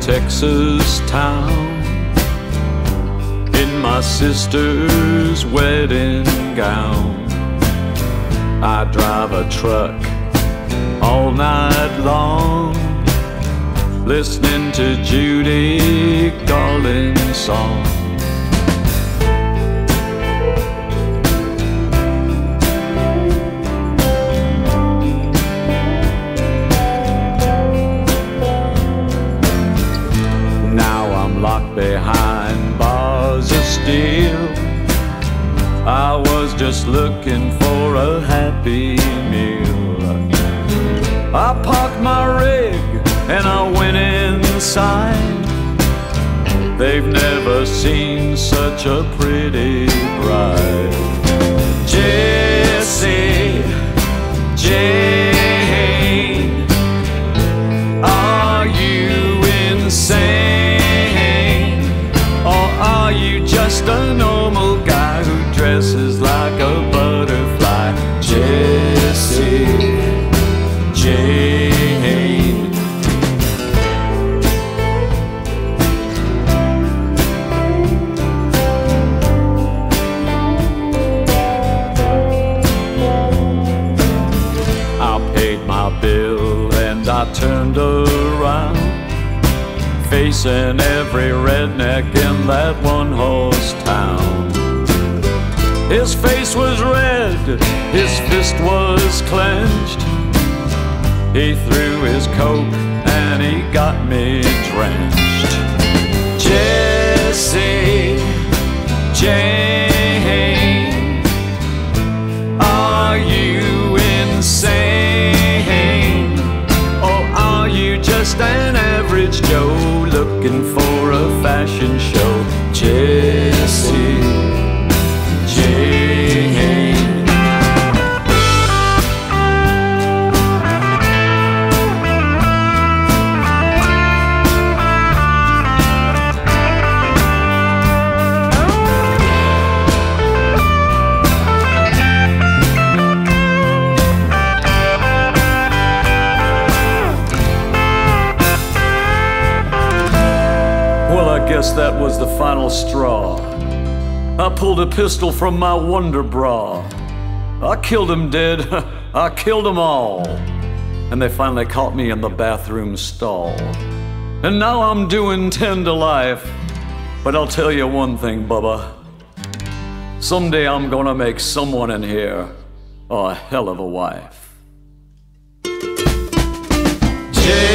Texas town in my sister's wedding gown. I drive a truck all night long, listening to Judy Garland's song. I was just looking for a happy meal. I parked my rig and I went inside. They've never seen such a pretty bride. Jesse, Jane, dresses like a butterfly? Jesse, Jane. I paid my bill and I turned around, facing every redneck in that one horse town. His face was red, his fist was clenched. He threw his coat and he got me drenched. Jesse, Jane, are you insane? Or are you just an average Joe looking for a fashion show? Jesse, guess that was the final straw. I pulled a pistol from my wonder bra. I killed him dead. I killed them all. And they finally caught me in the bathroom stall. And now I'm doing 10 to life. But I'll tell you one thing, Bubba. Someday I'm gonna make someone in here a hell of a wife. Jesse.